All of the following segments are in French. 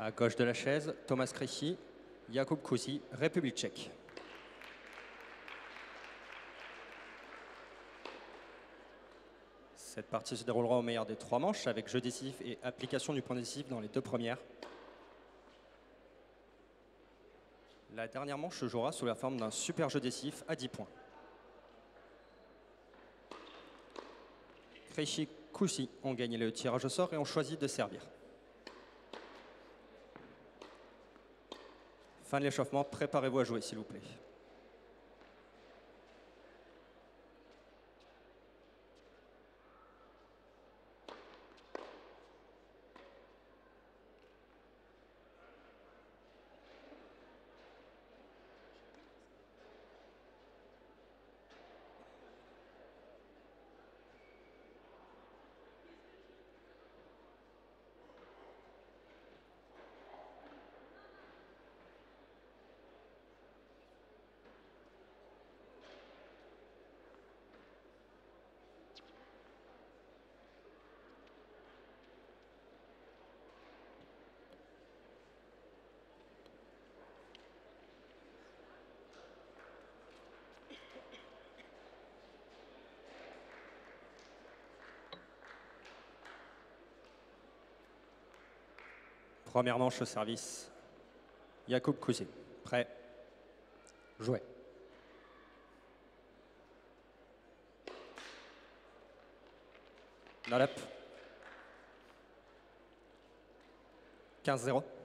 À gauche de la chaise, Thomas Krejci, Jakub Kusi, République tchèque. Cette partie se déroulera au meilleur des trois manches avec jeu décisif et application du point décisif dans les deux premières. La dernière manche se jouera sous la forme d'un super jeu décisif à 10 points. Krejci Kusi ont gagné le tirage au sort et ont choisi de servir. Fin de l'échauffement, préparez-vous à jouer s'il vous plaît. Première manche au service. Jakub Kusi. Prêt. Up. 15-0.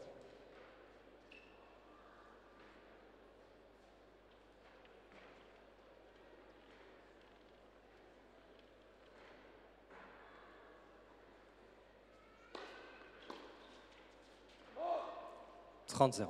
Trente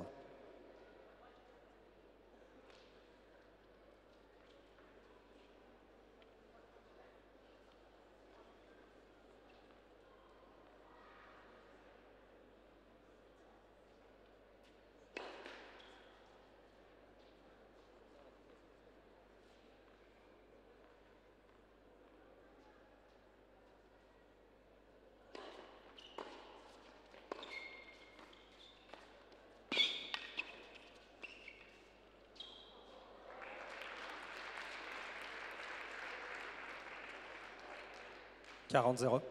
zéro. Quarante zéro.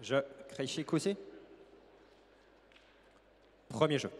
Je, Krejci Kusi. Premier jeu.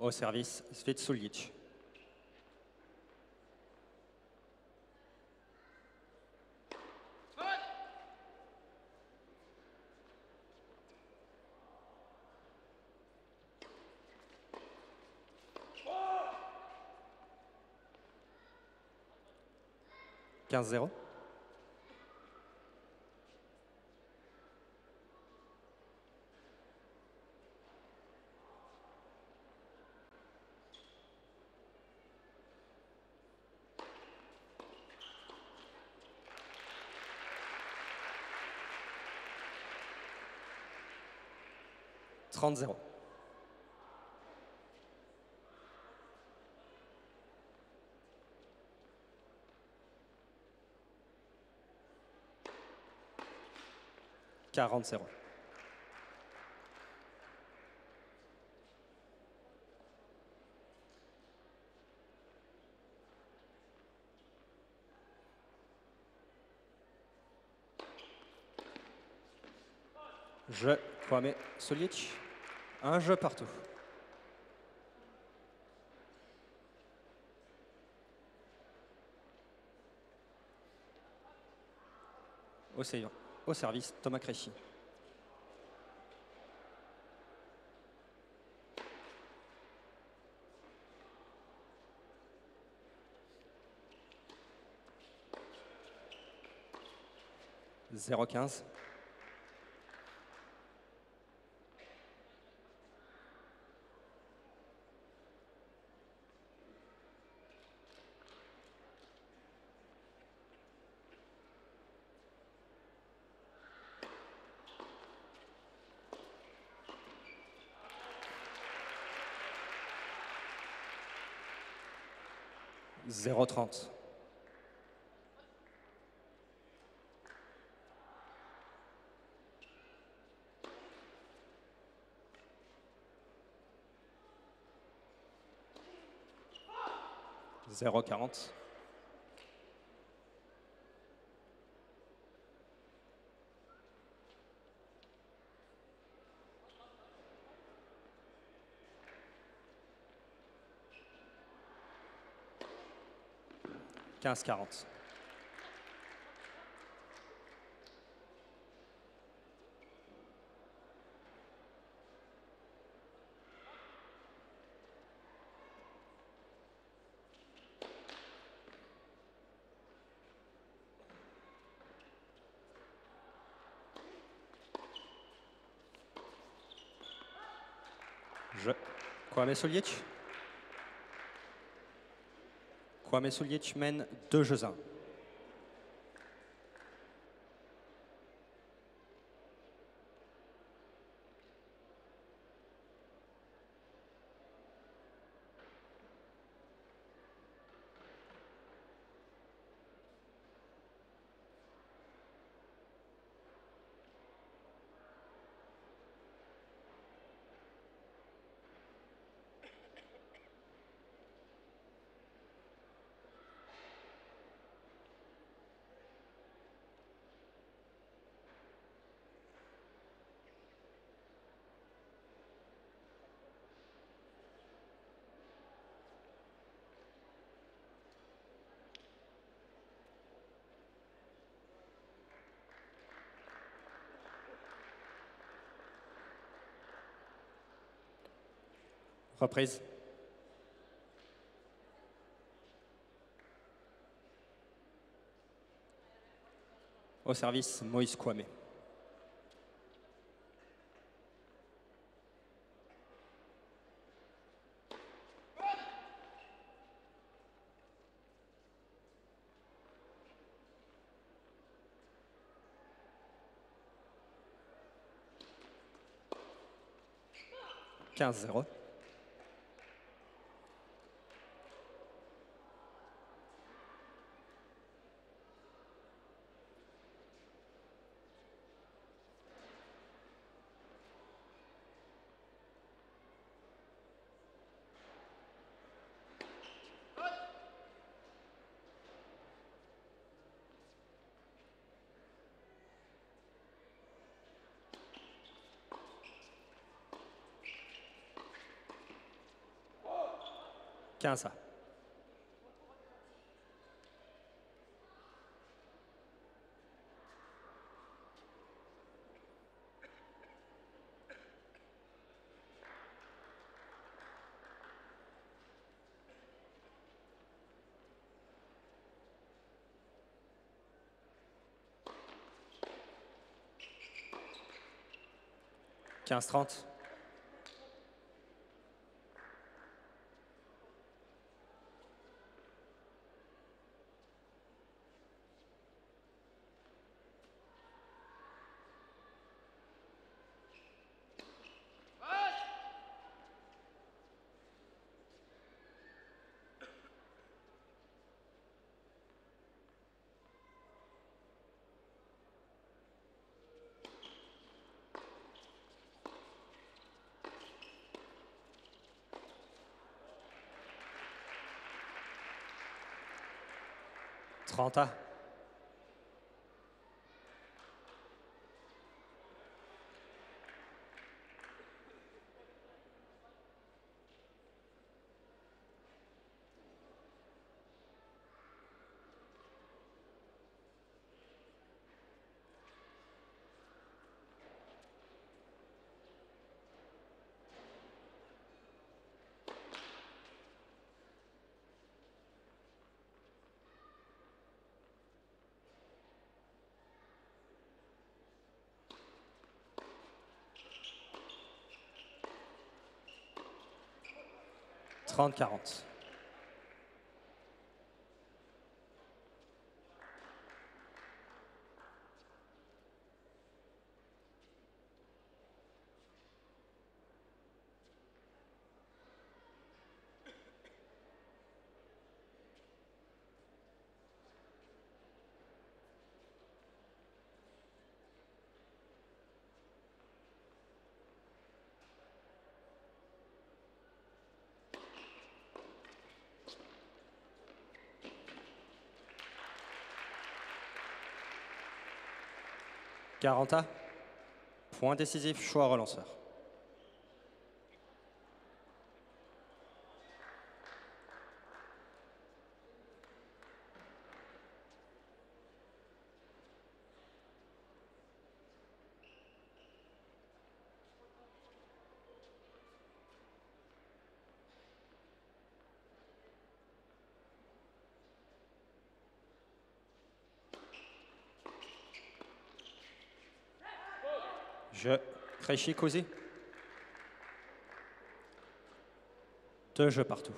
Au service, Svitsuljic. Quinze zéro. 30-0. Quarante zéro. Je un jeu partout. Au, ser- au service, Thomas Créchy. Zéro quinze. Zéro trente. Zéro quarante. Quinze quarante. Je. Kwame Solic. Kwame Solic mène deux jeux 1. Reprise. Au service, Moïse Kwame. Quinze zéro. Quinze à. Quinze trente. falta 30, 40. 40, Point décisif, choix relanceur. Je. Créchy, Cousy. Deux jeux partout.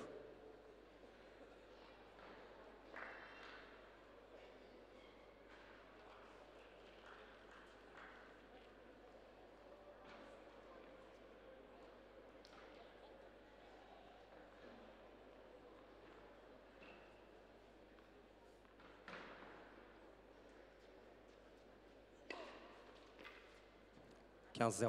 Quinze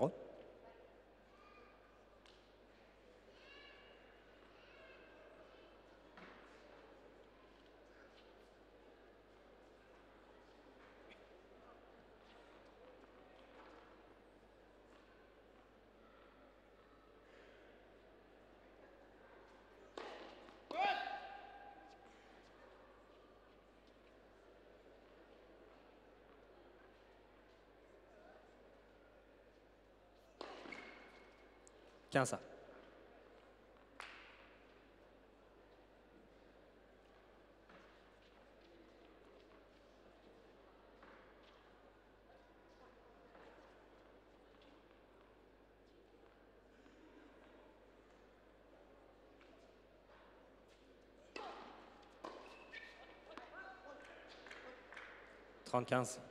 Trente-quinze.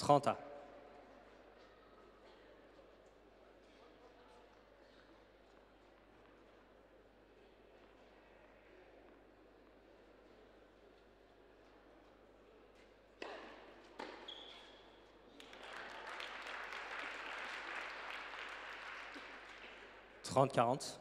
Trente à. Trente, quarante.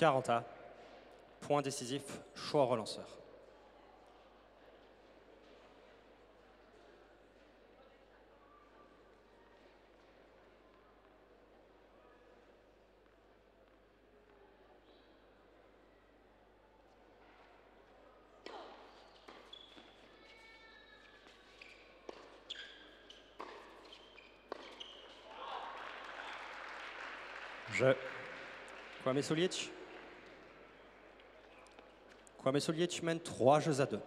Quarante à. Point décisif, choix relanceur. Je. Kwame Solic. Kwame Solic mène trois jeux à deux.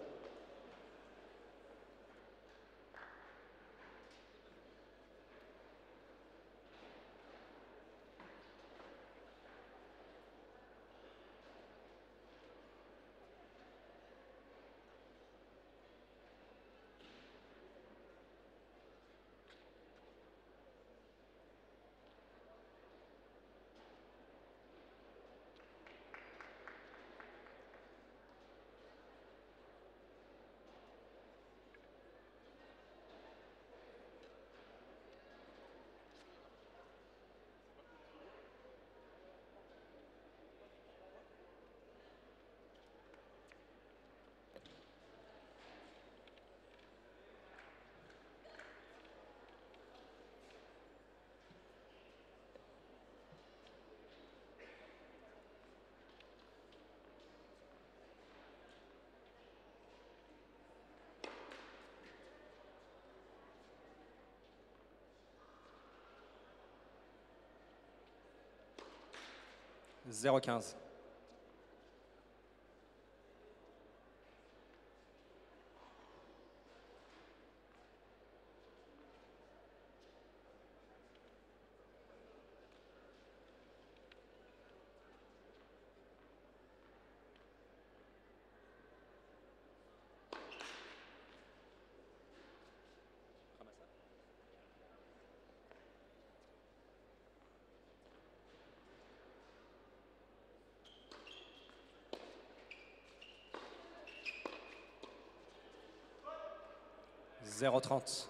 0,15. Zéro trente.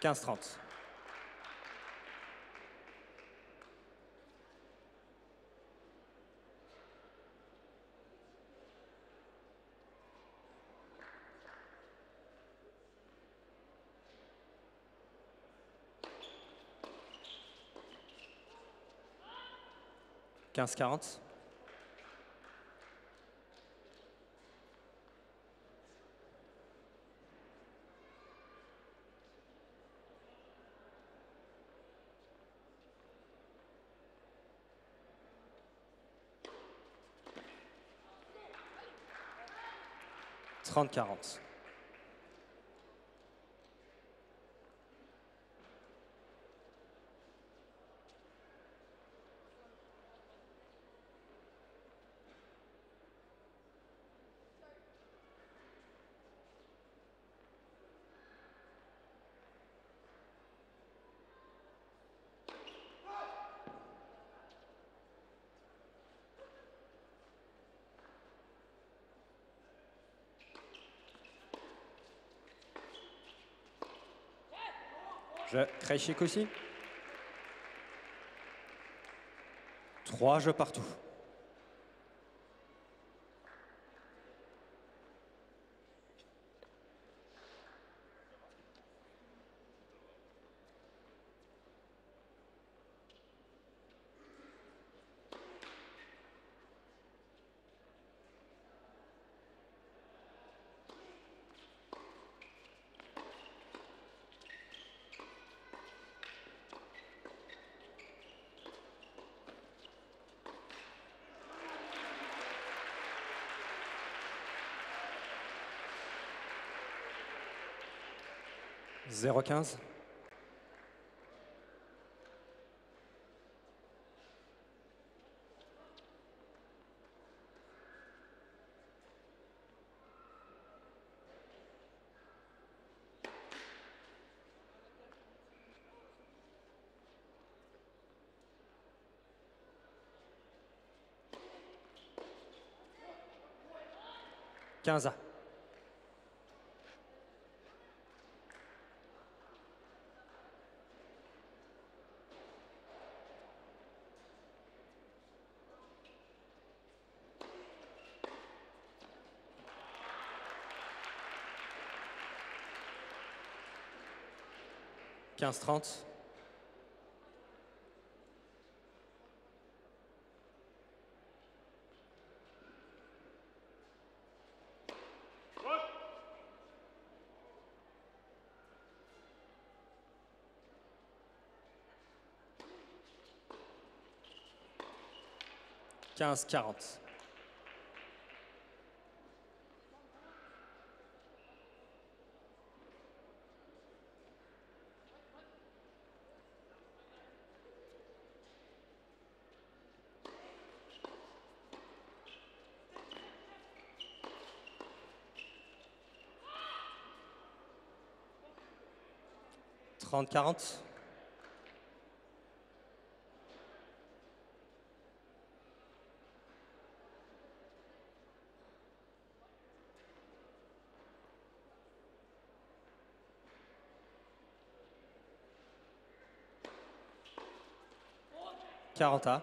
Quinze trente. Quinze quarante. Trente quarante. Je Krejcik aussi. Trois jeux partout. Zéro quinze. Quinze A. Quinze trente. Quinze quarante. Trente quarante. Quarante A.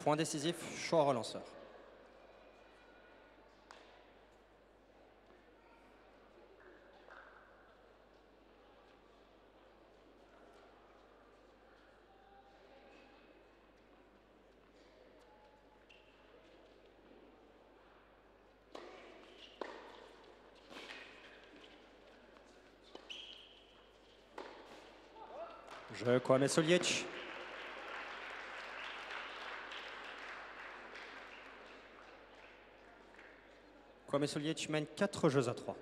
Point décisif, choix relanceur. Je Kwame Soliec. Kwame Soliec mène 4 jeux à 3.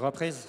Reprise.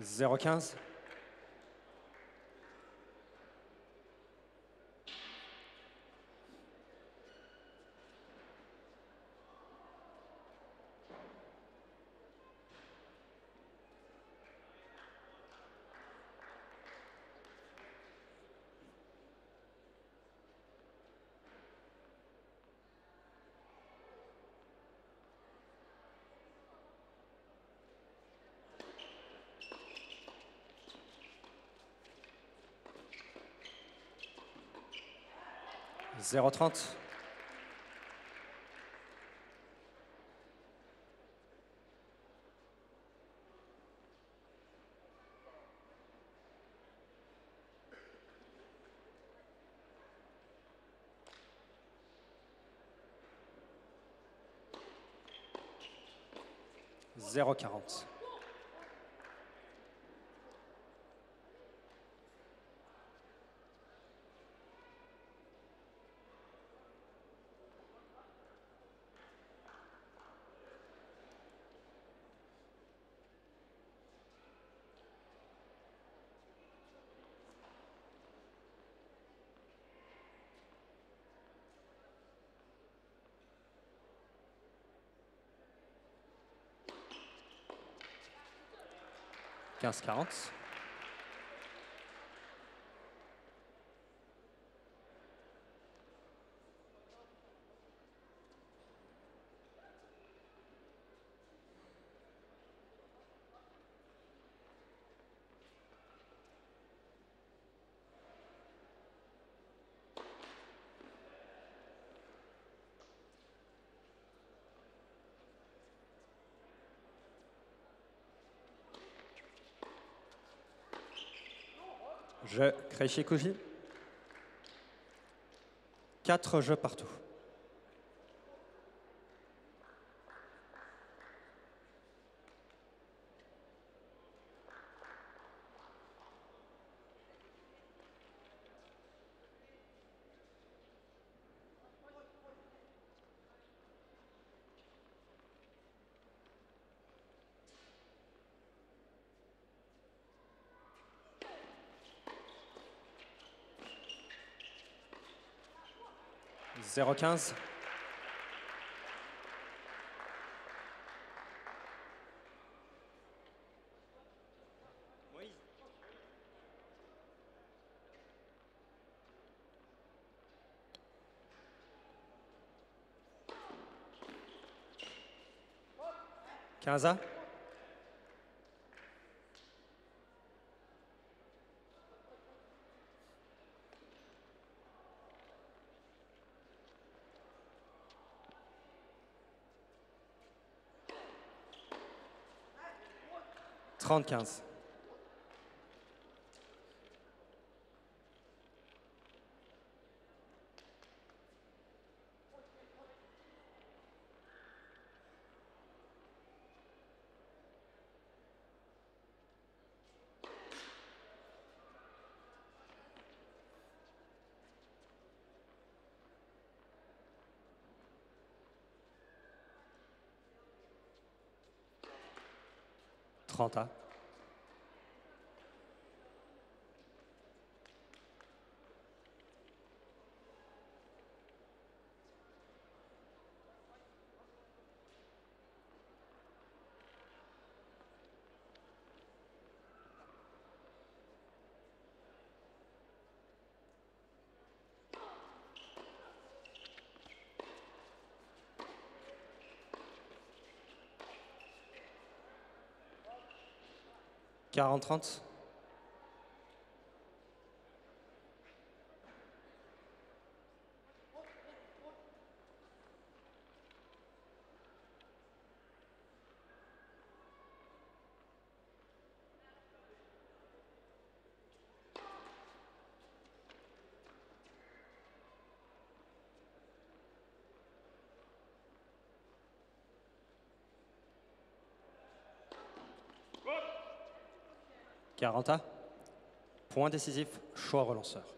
Zéro Zéro trente. Zéro quarante. 15-15. Je Krejcikovi. Quatre jeux partout. 015. Quinze. 75. Trente 40-30 Garanta, point décisif, choix relanceur.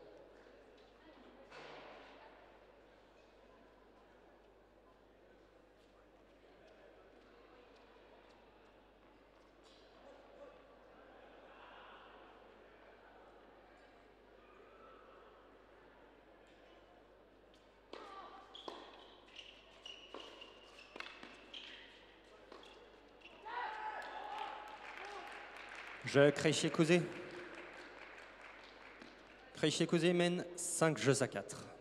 Je Krejci Kouzé. Krejci Kouzé mène 5 jeux à 4.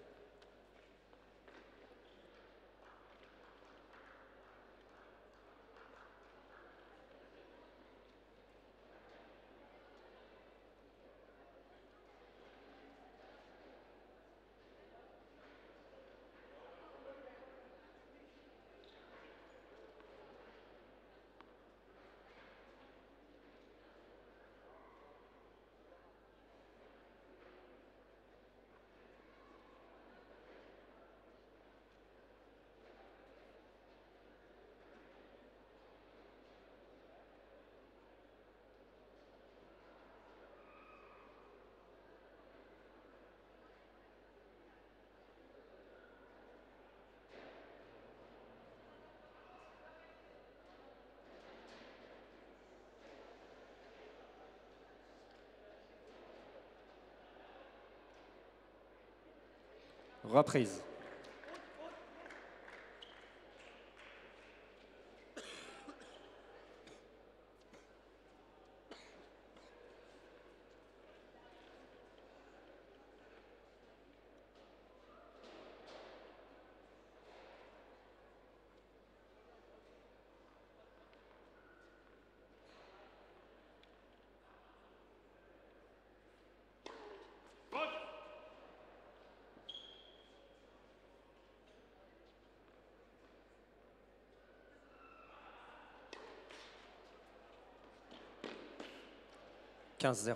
Reprise. Quinze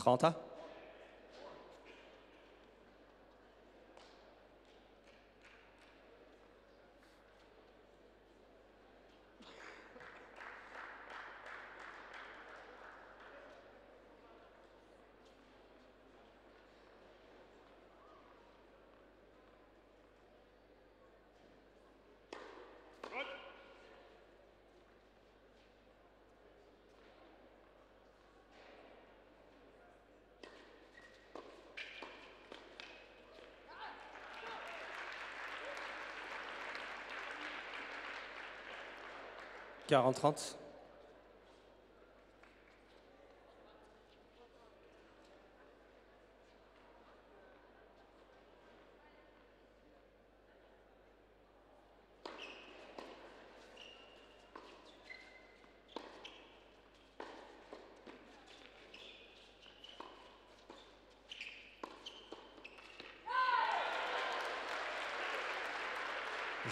30 ans. 40-30.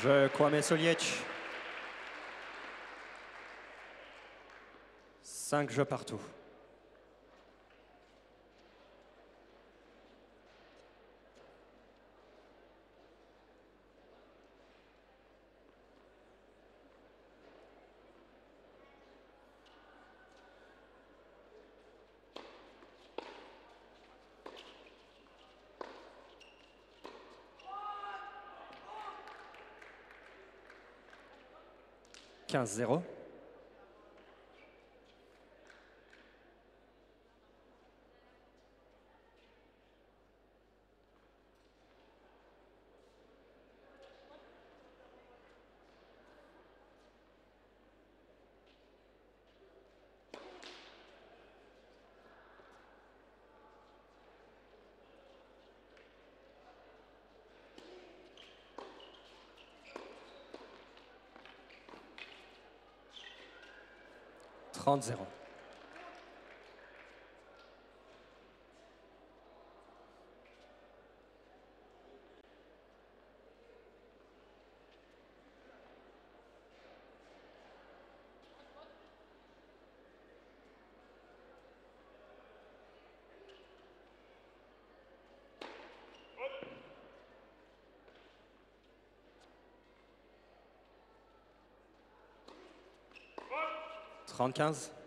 Je crois, Kwame Soliec. 5 jeux partout. Quinze zéro. Trente zéro. 75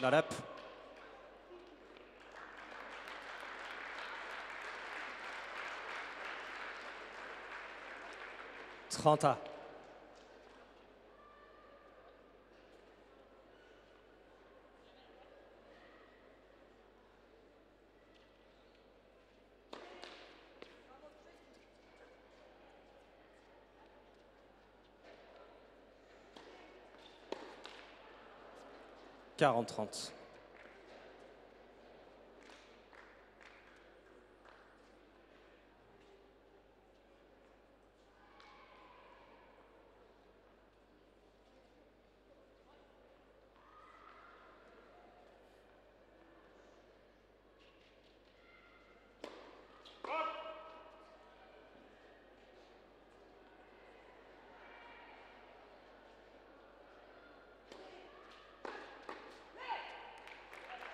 Not up. Trenta. 40-30.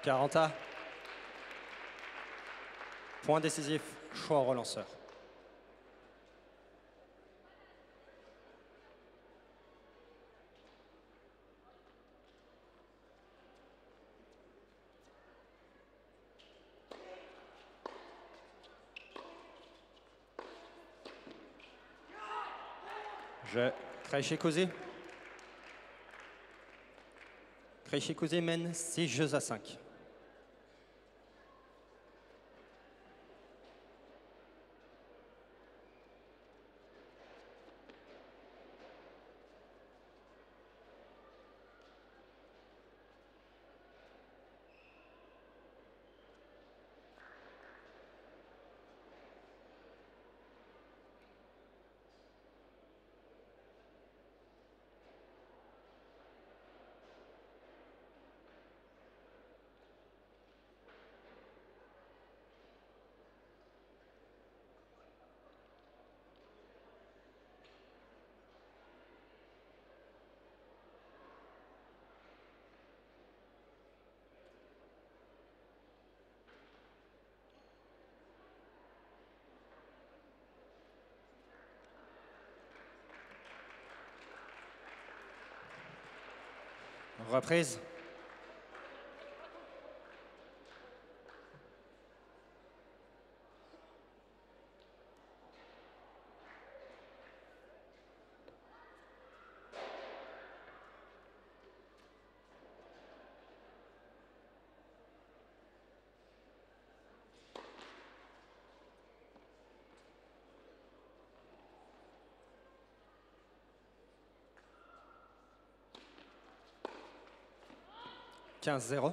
Quarante trente. Quarante à. Point décisif, choix au relanceur. Je Krejcikosé. Krejcikosé mène 6 jeux à 5. Reprise. Quinze zéro.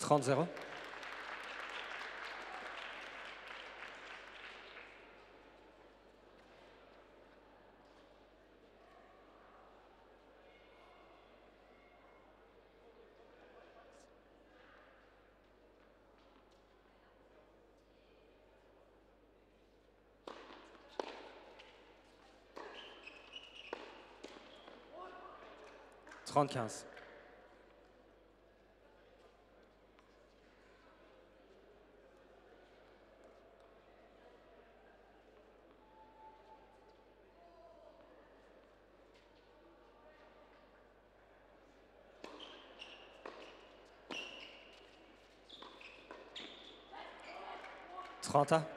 Trente zéro. Trente-quinze. Trente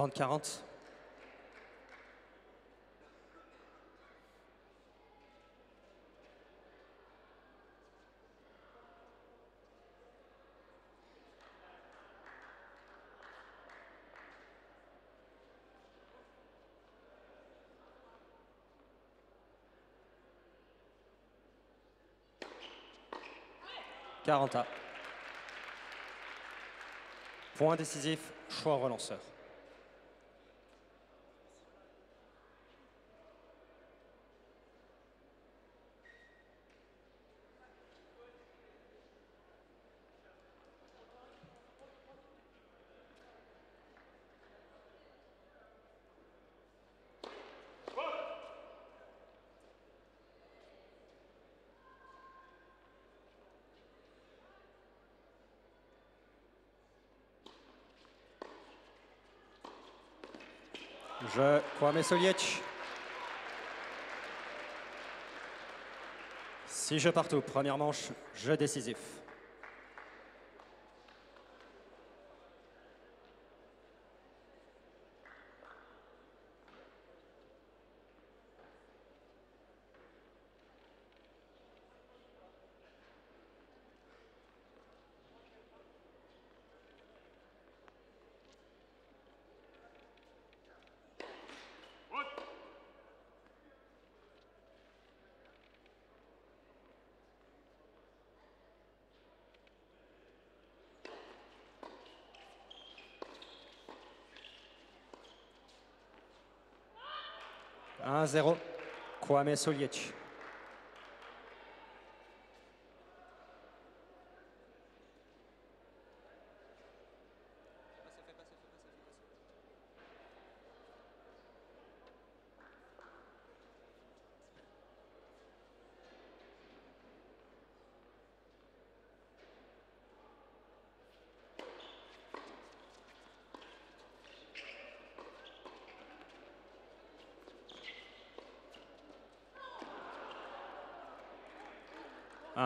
à. Trente, quarante. Quarante à. Point décisif, choix relanceur. Kwame Soliec. Si je partout, première manche, jeu décisif. Un zéro. Kwame Soliec.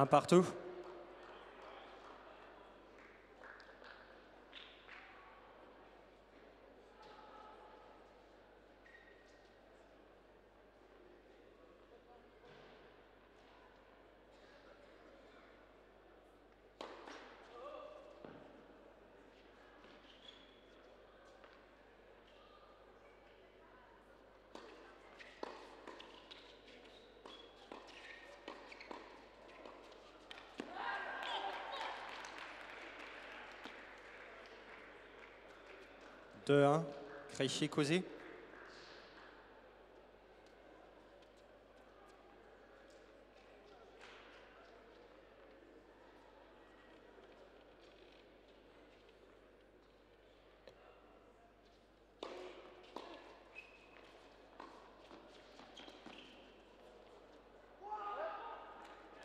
partout. 2, 1. Krejci,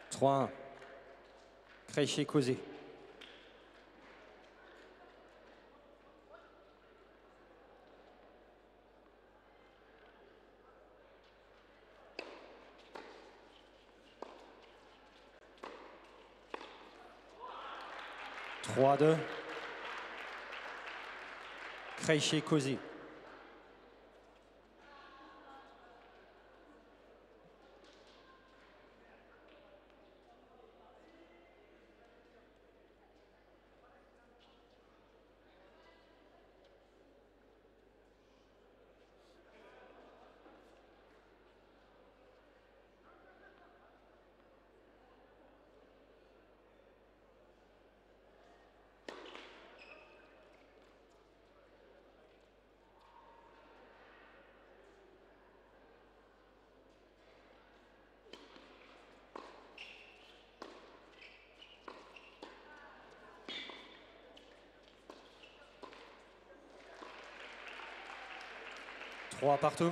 Trois. Krejci, Cozy. 2 Krejci. Partout.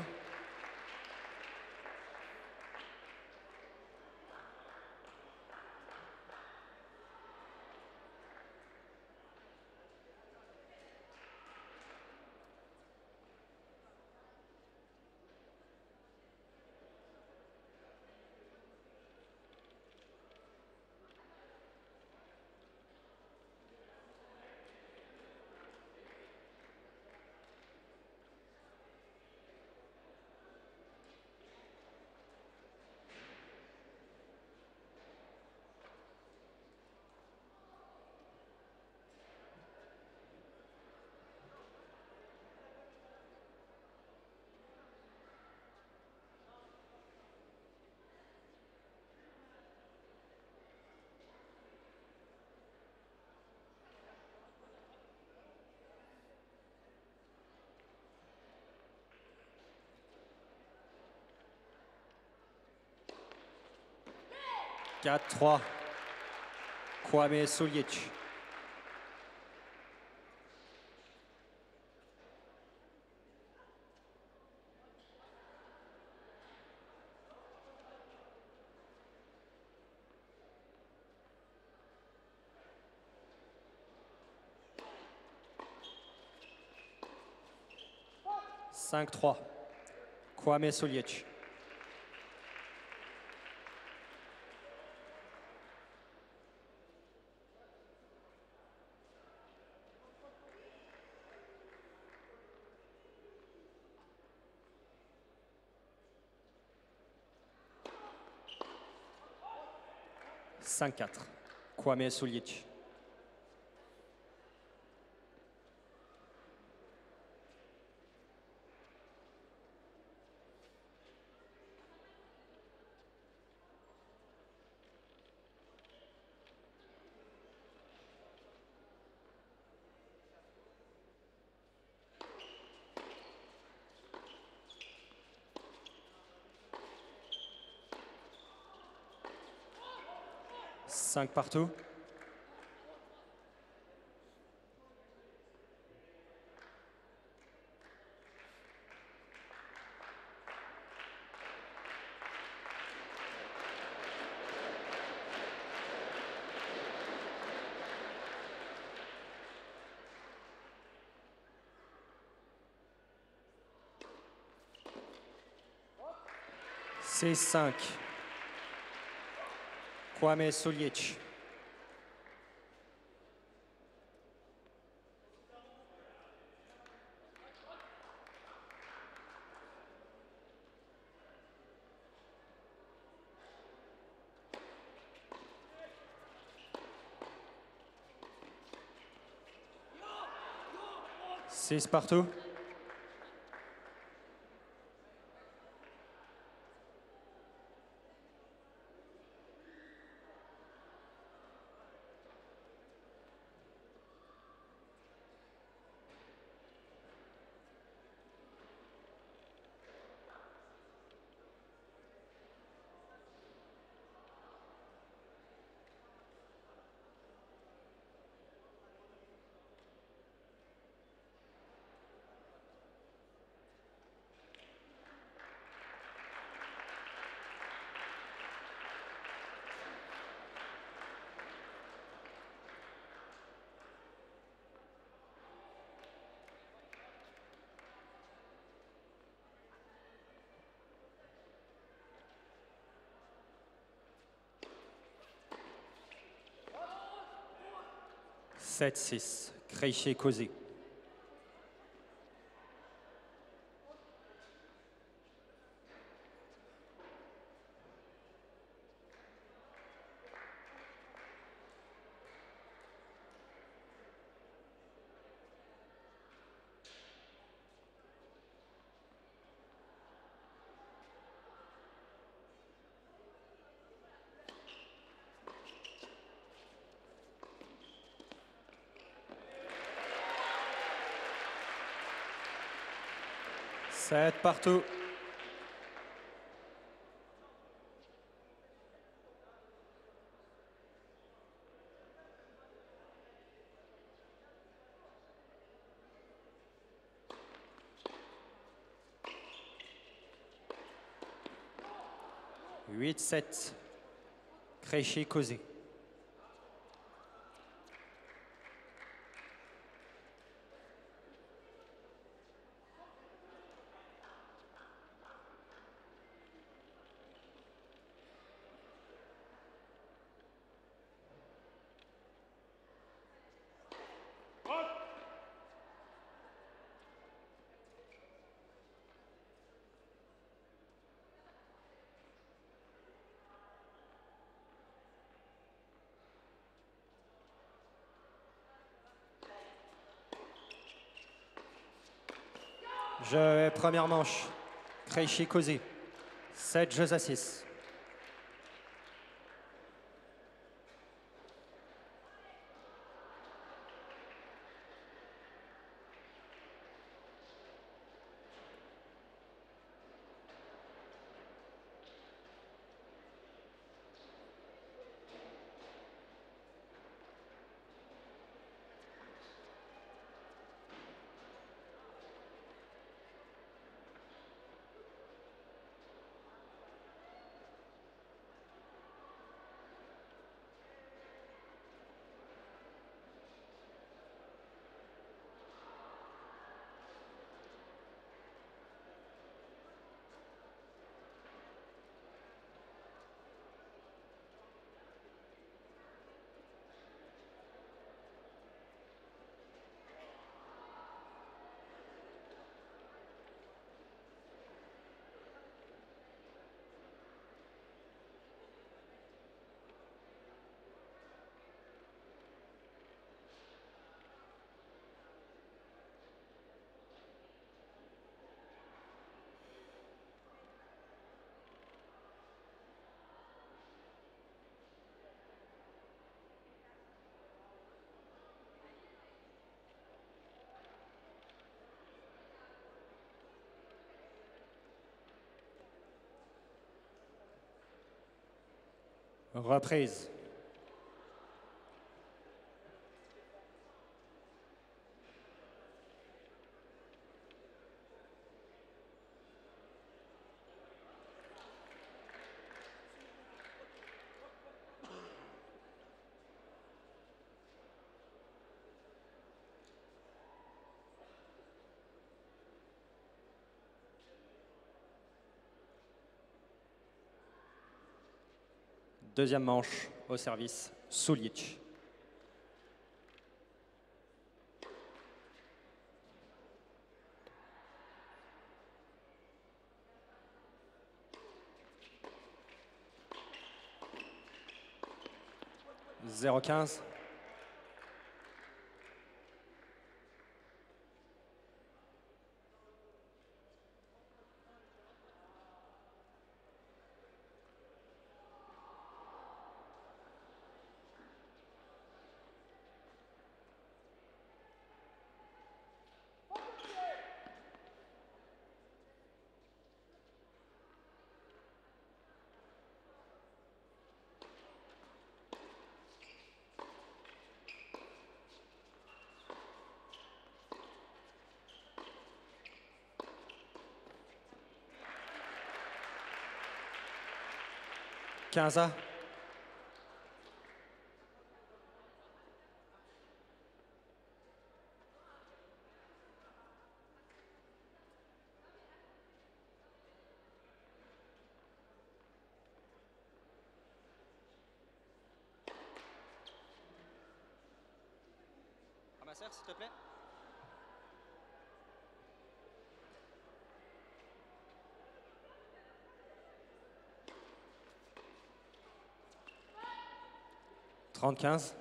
Quatre 3 Kwame Suljic. Cinq 3 Kwame Suljic. 5-4. Kwame Suljic. Cinq partout. C'est 5. Kwame Suljic. Six partout. 7-6. Krejci Kozy. 7 partout. Huit, sept. Créché, causé. Je première manche. Créché causé. 7 jeux à 6. Reprise. Deuxième manche au service, Sulic. Zéro quinze. Quinze à. commentaire, s'il te plaît. Trente-quinze.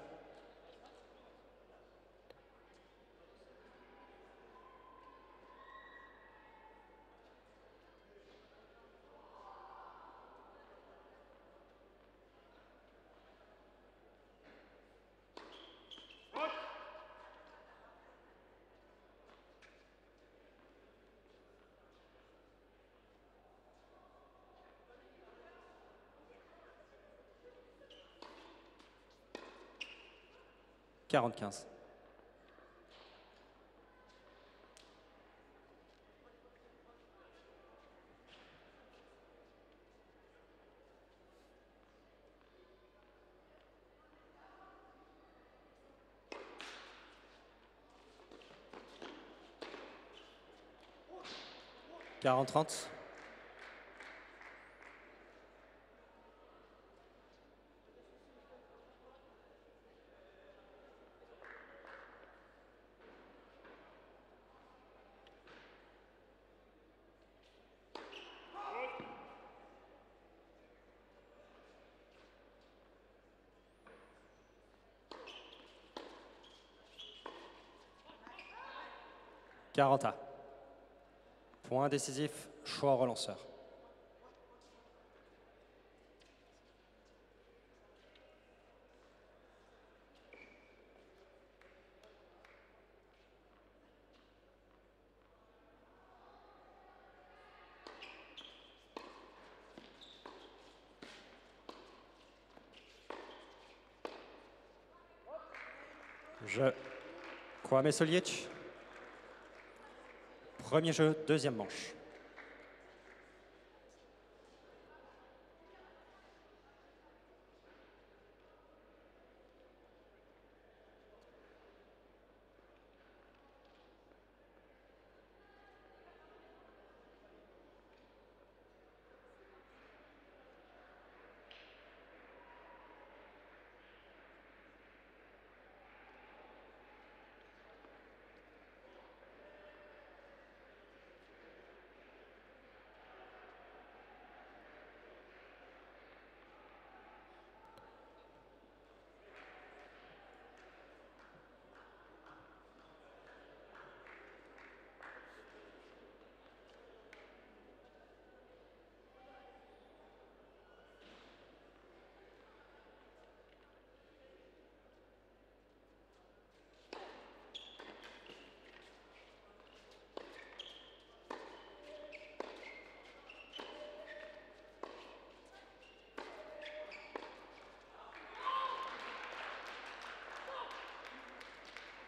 Quarante-quinze. Quarante, trente. Quarante A. Point décisif, choix relanceur. Je. Kwame Soljic. Premier jeu, deuxième manche.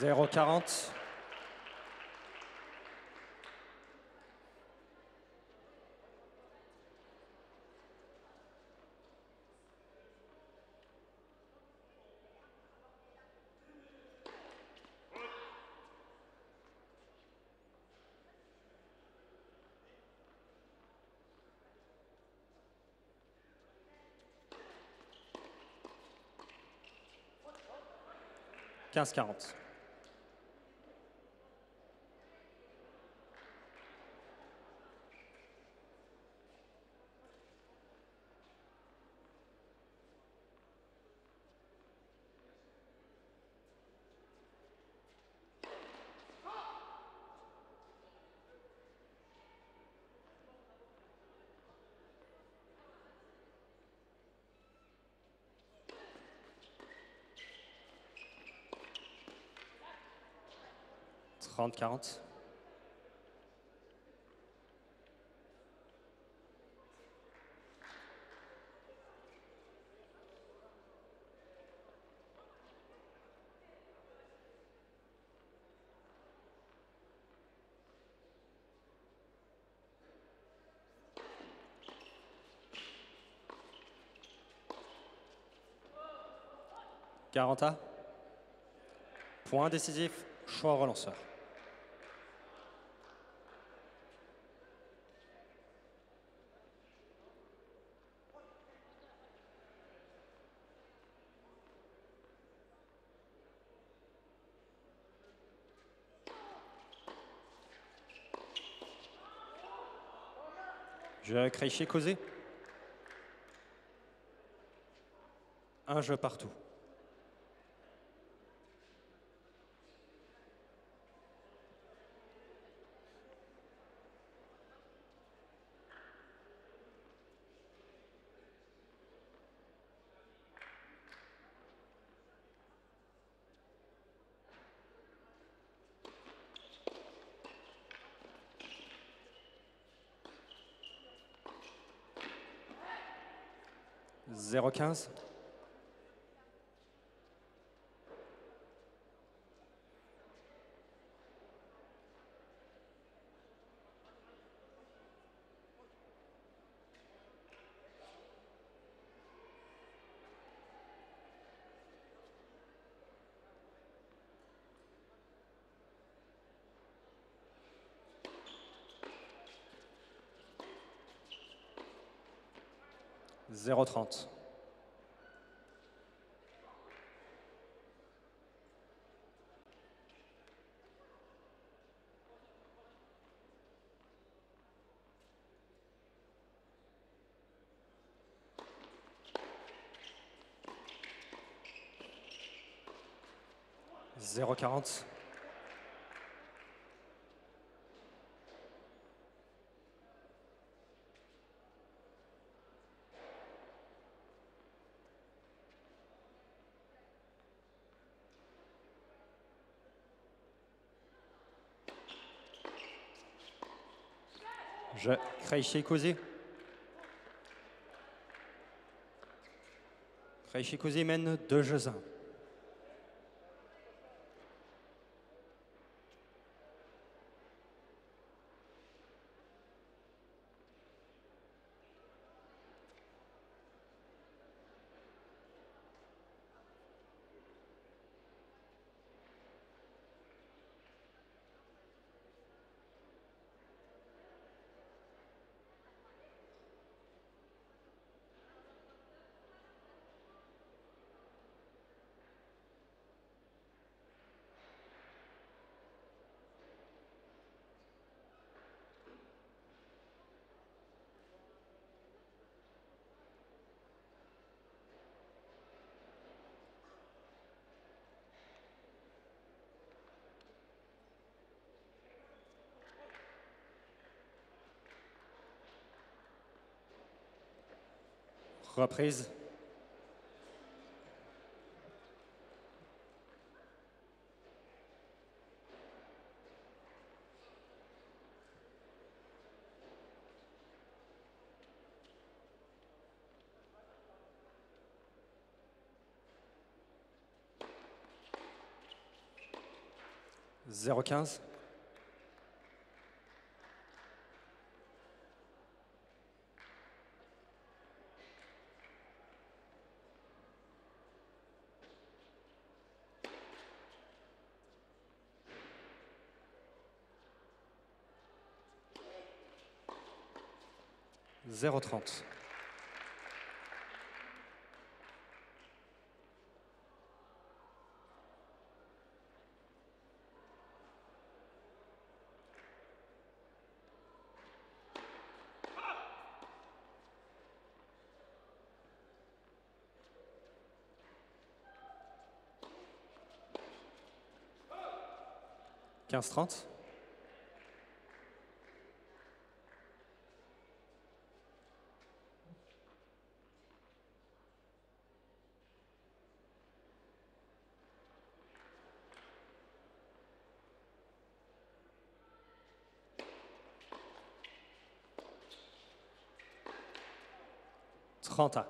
Zéro trente. Zéro quarante. Quinze quarante. 30, 40. Quaranta. Point décisif, choix relanceur. Je crée chez Causé. Un jeu partout. Zéro quinze. Zéro trente. Zéro quarante. Je mène deux jeux Zéro quinze. Zéro trente. 30 ans.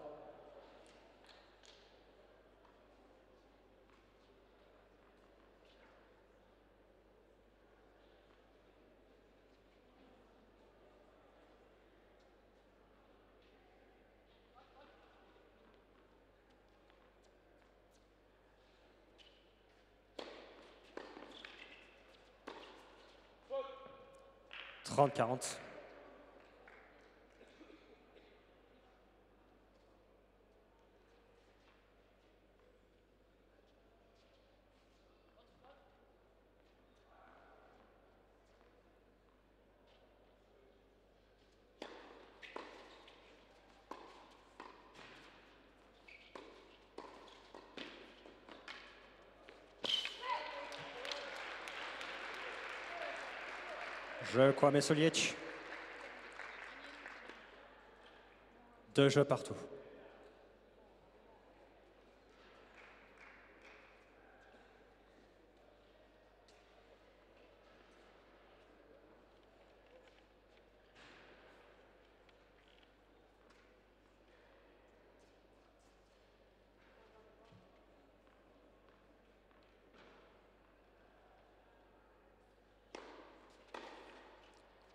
Trente, quarante. Je crois Mesoliec. Deux jeux partout.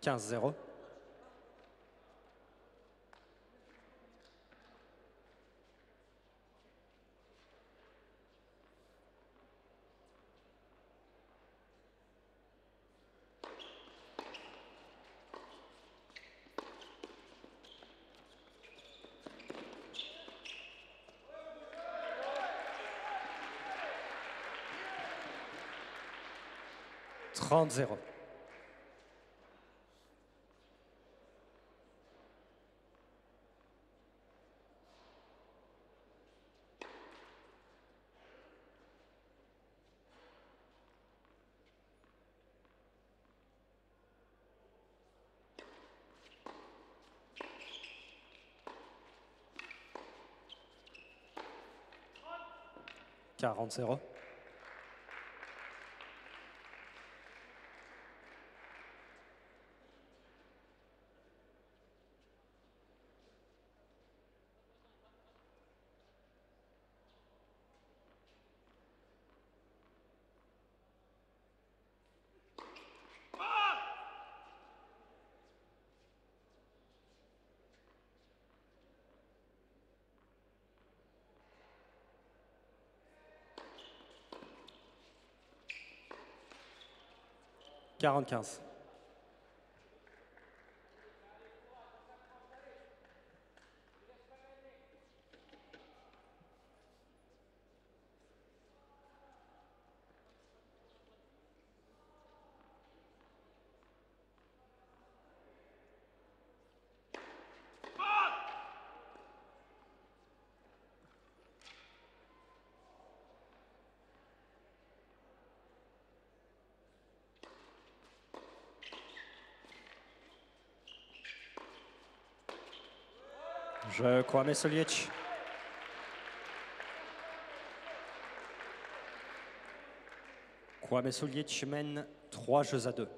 Quinze zéro. Trente zéro. Quarante 45. Dobrze, kłamie Solieć. Kwame mène trois jeux à deux.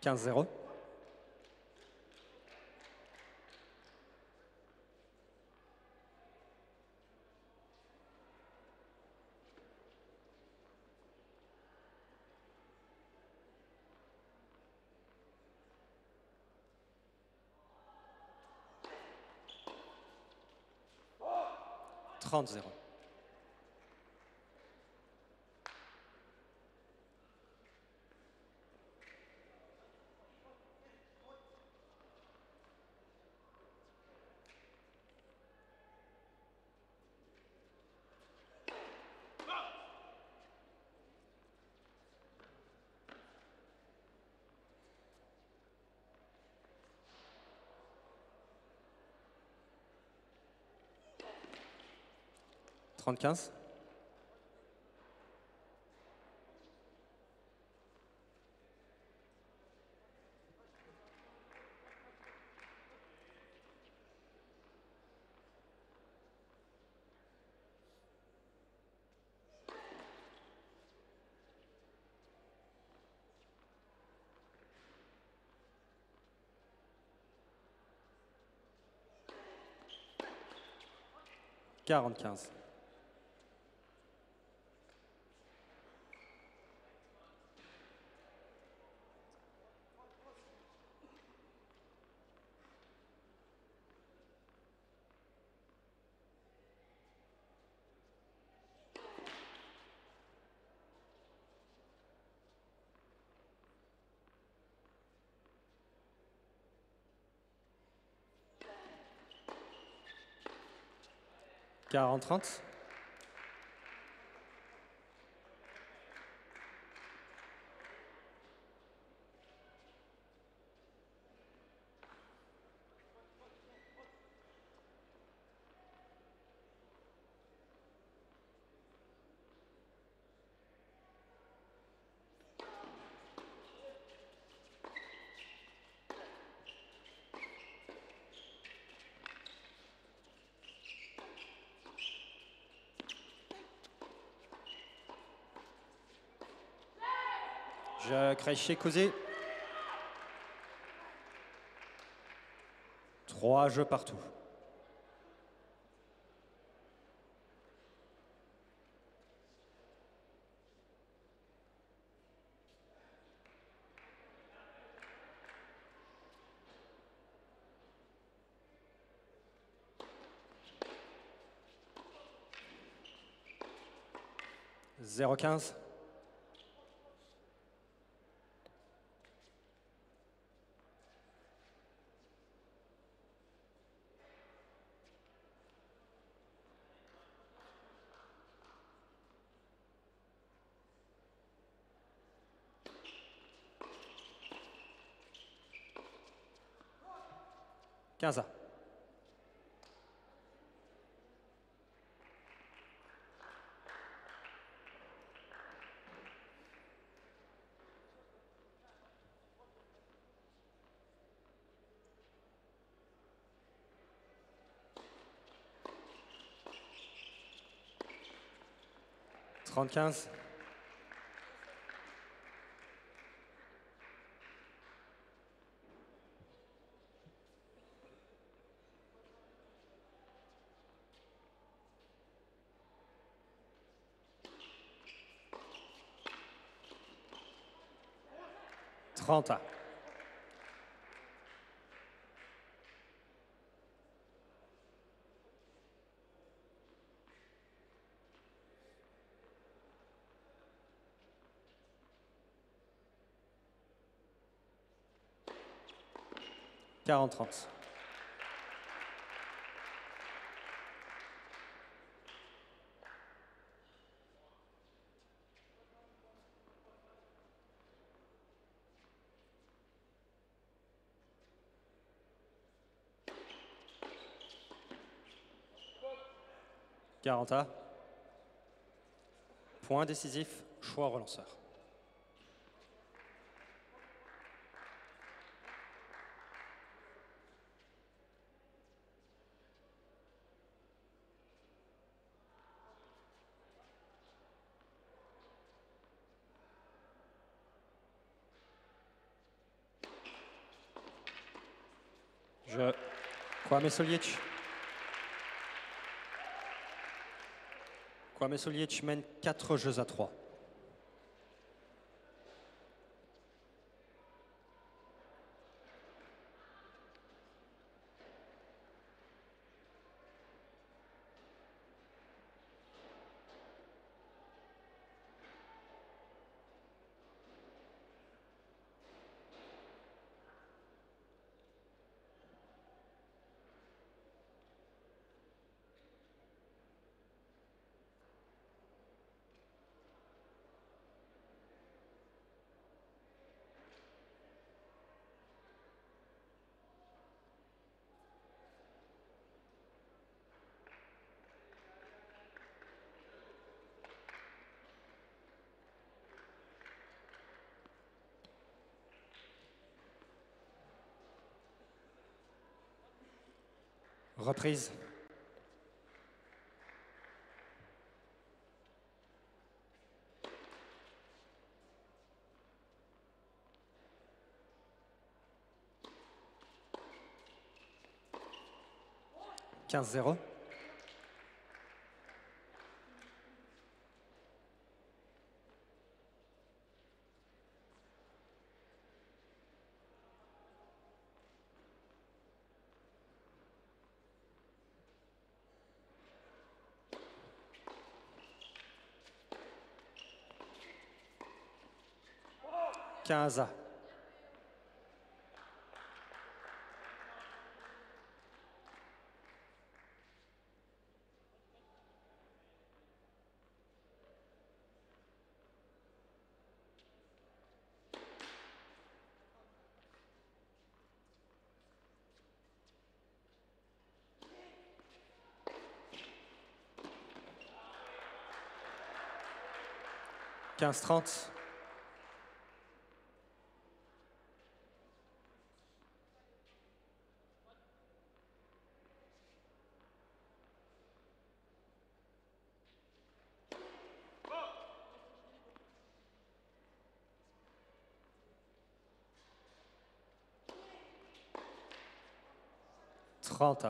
Quinze zéro. Trente zéro. 30-15. Quarante-quinze. 40, 30 Jacques Reiché-Causé. Trois jeux partout. Zéro quinze. Quinze. Trente-quinze. Trente. Quarante, trente. Quarante A. Point décisif, choix relanceur. Je. Kwame. Kwame Soljic mène 4 jeux à 3. Reprise. Quinze zéro. Quinze. Quinze trente. Quarante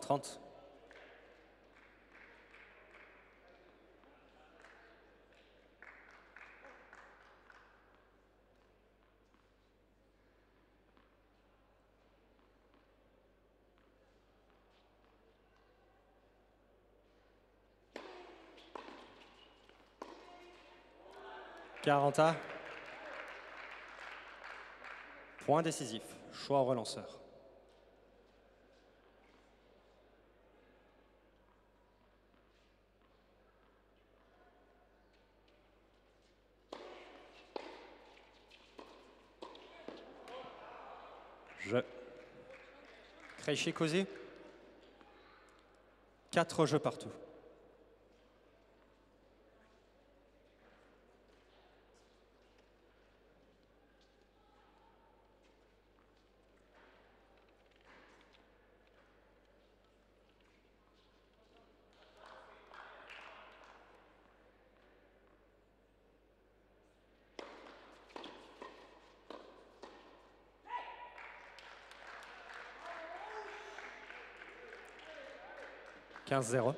trente. Quarante A. Point décisif. Choix au relanceur. Je. Krejci causé. Quatre jeux partout. Quinze zéro.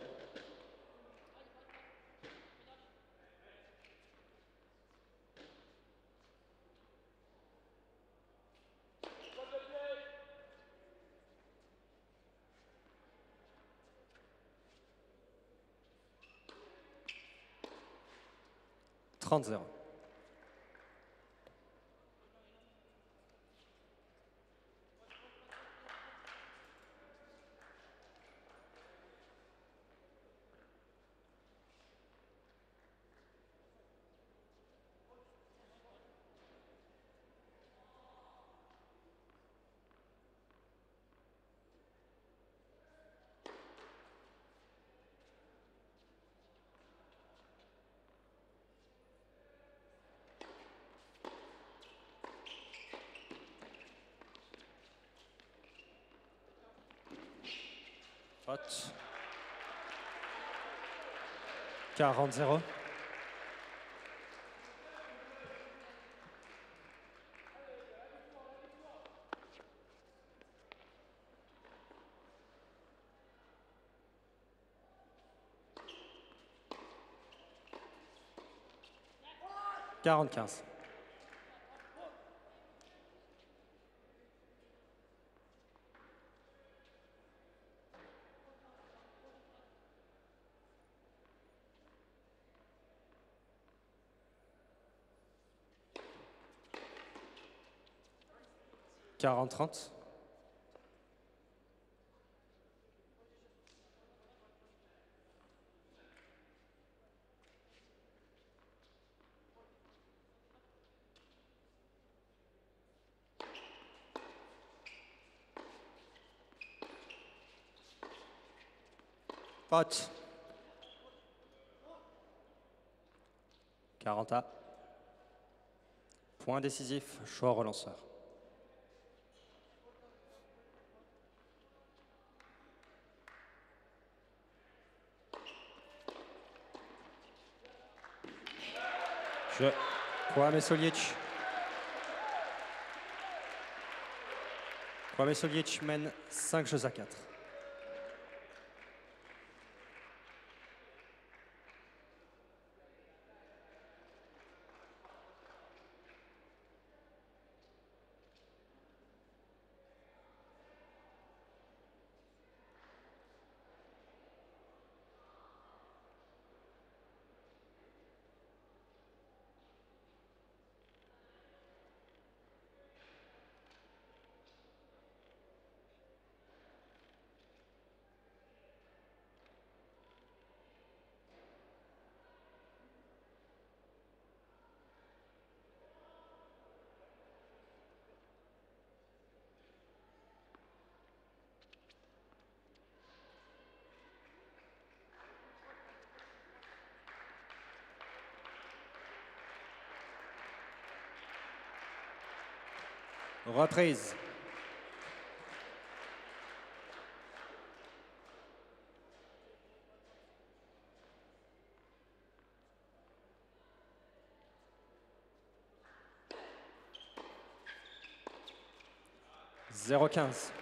Trente zéro. Faute. 40-0. Quarante-quinze. 40, 30. Pote. 40 A. Point décisif, choix relanceur. Je. Kwame Soljic. Kwame Soljic mène 5 jeux à 4. Reprise. Zéro quinze.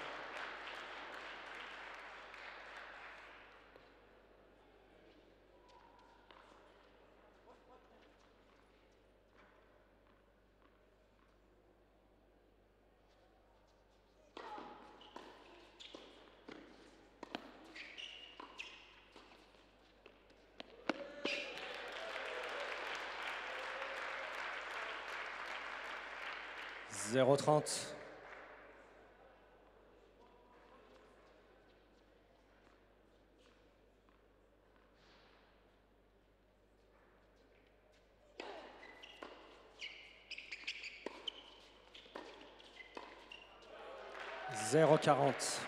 Zéro trente. Zéro quarante.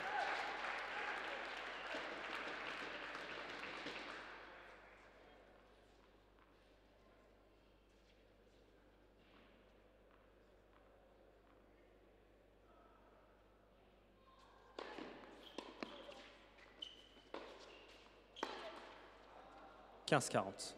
1540.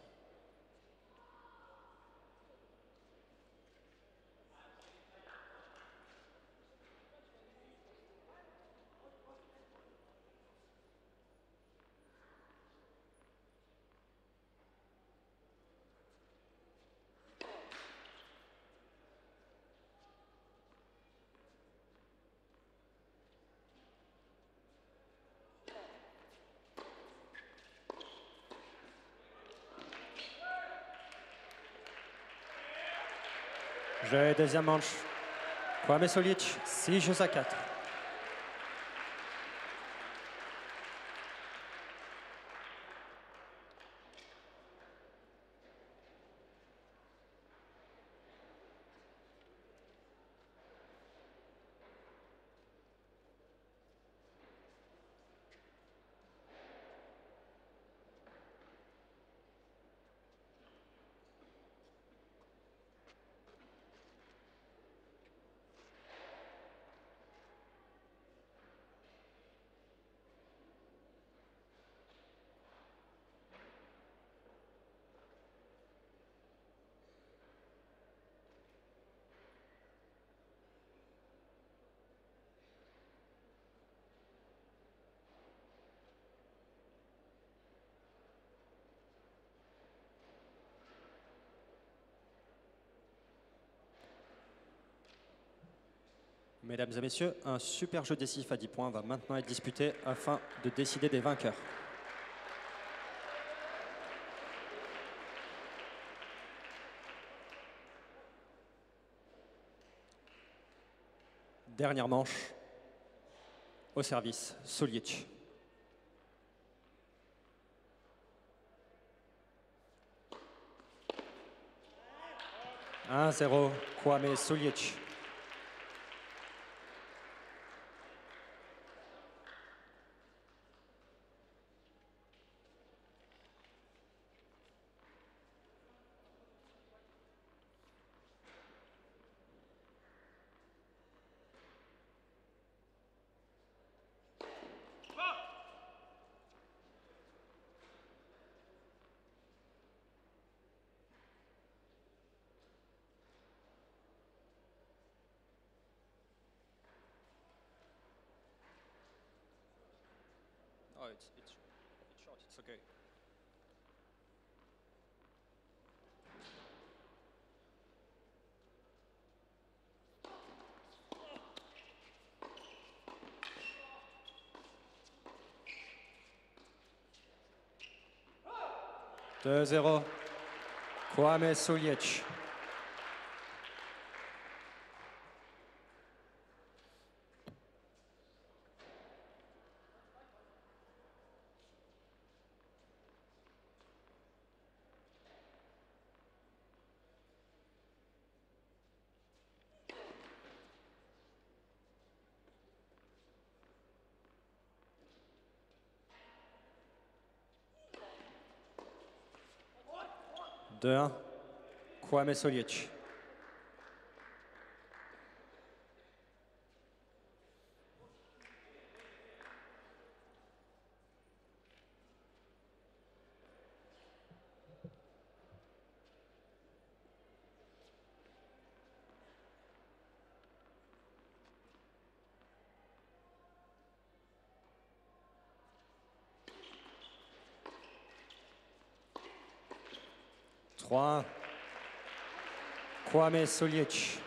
Jeu deuxième manche. Kwame Solic, 6 jeux à 4. Mesdames et messieurs, un super jeu décisif à 10 points va maintenant être disputé afin de décider des vainqueurs. Dernière manche, au service, Solic. « 1-0, Kwame Solic. 2-0. Kwame Suljic. Un. Kwame Suljic. Trois. Kwame Suljic.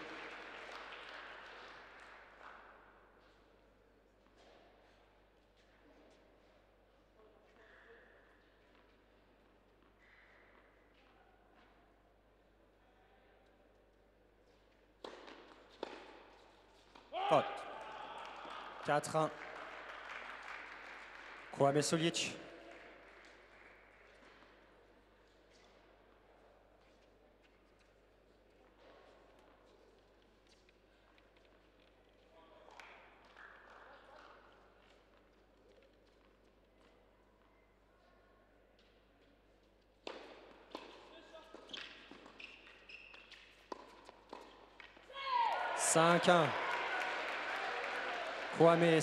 Faute. 4-1. Kwame Suljic. Un. Kwame.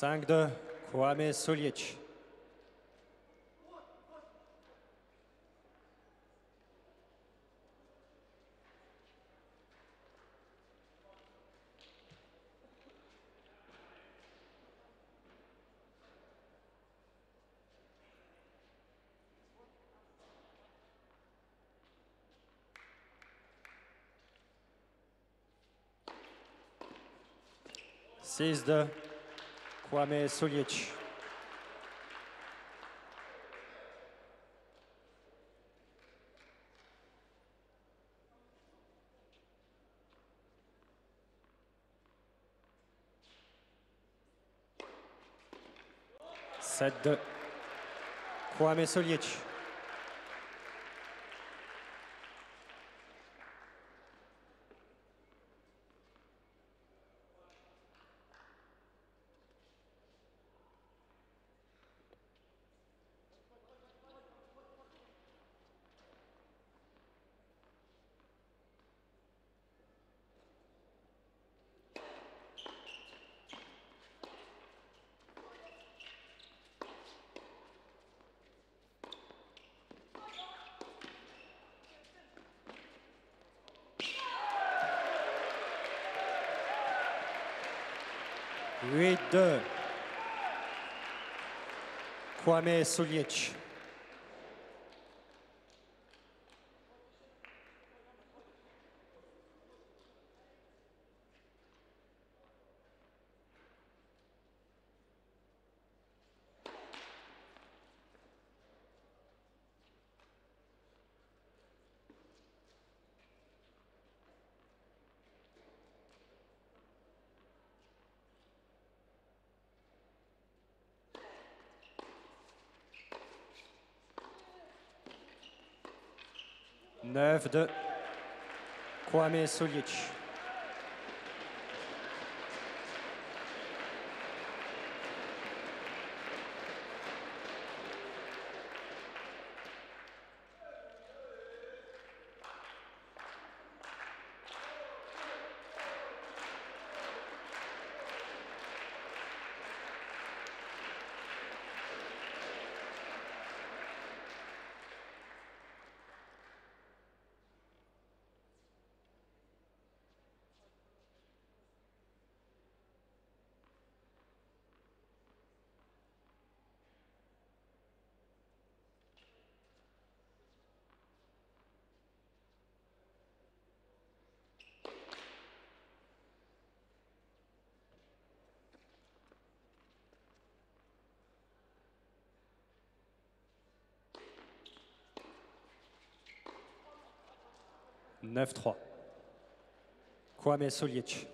Cinq deux. Kwame Suljic. Kwame Suljic. Sept deux. Kwame. Пламя Сунеч. 9 de Kwame Solic. Neuf trois. Kwame Solic.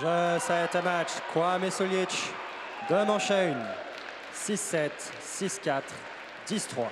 Je sais match. Kwame Solic. Deux manches à une. 6-7, 6-4, 10-3.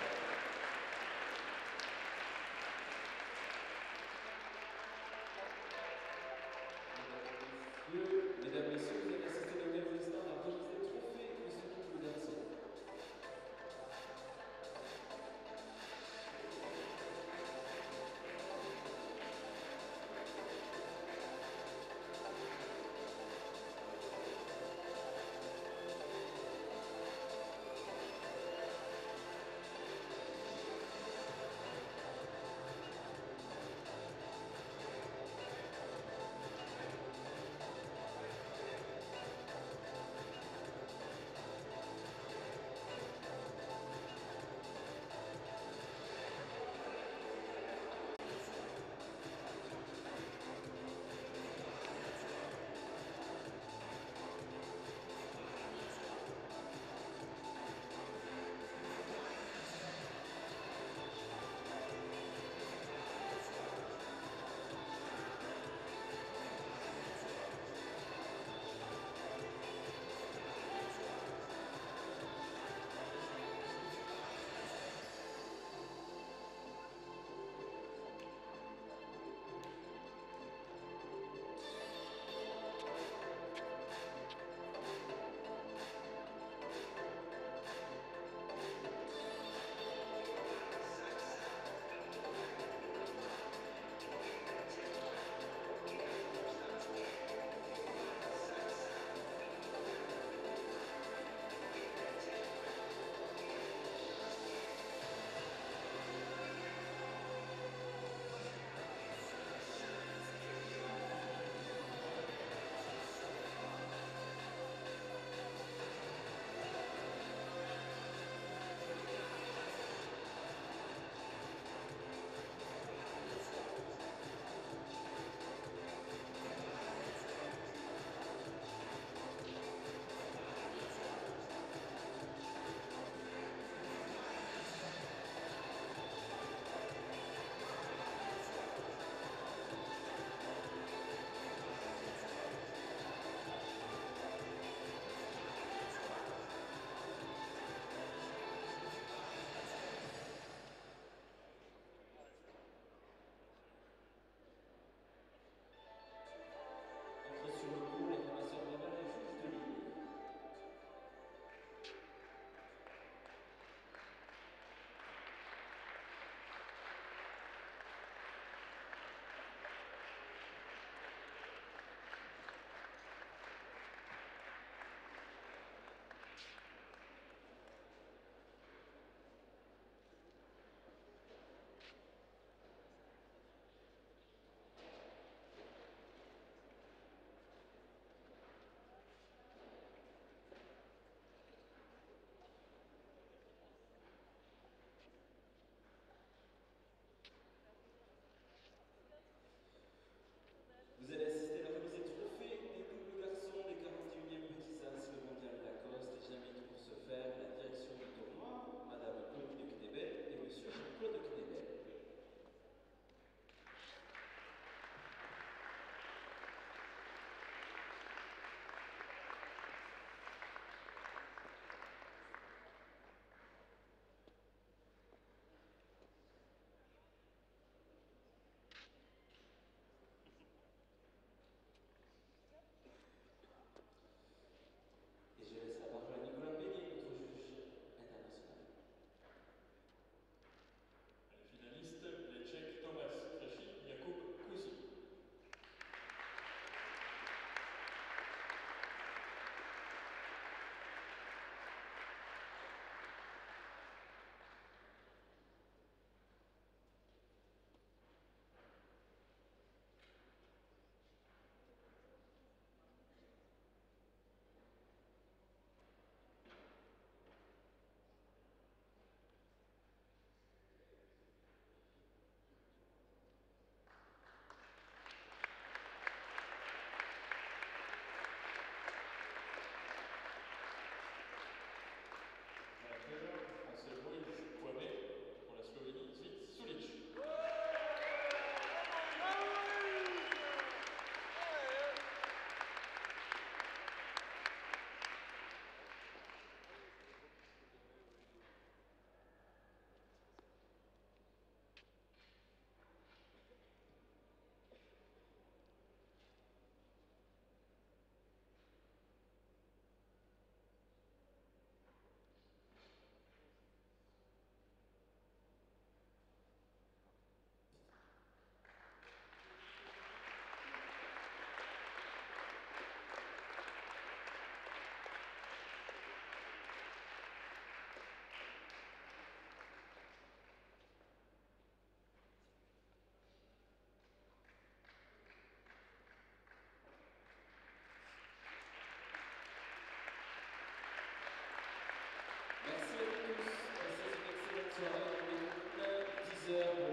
uh,